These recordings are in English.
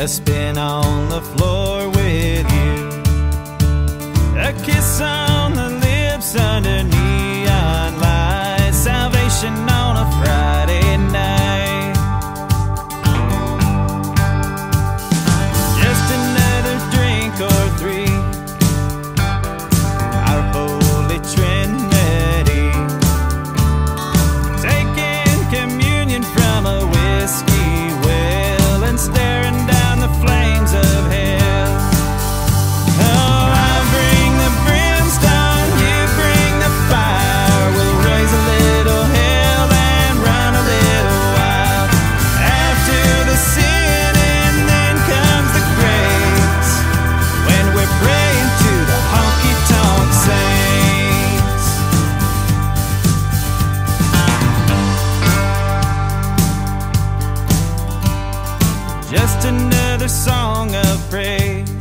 a spin on the floor with you, a kiss on the lips underneath. just another song of praise.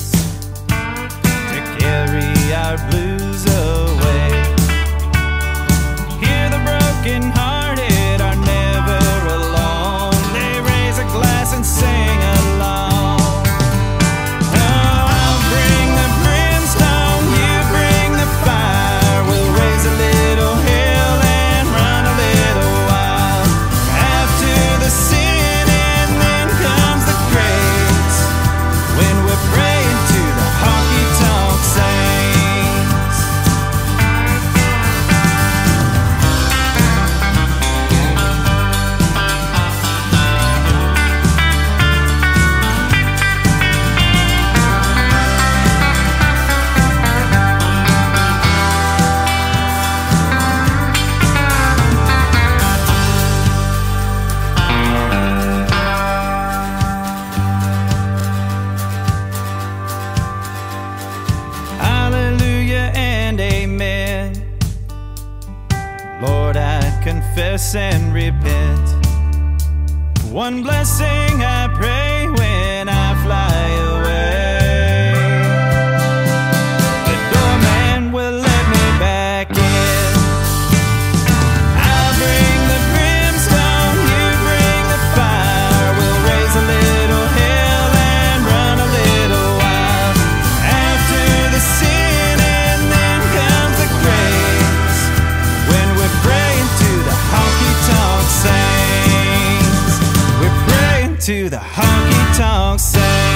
confess and repent. One blessing I pray. to the honky tonk sound.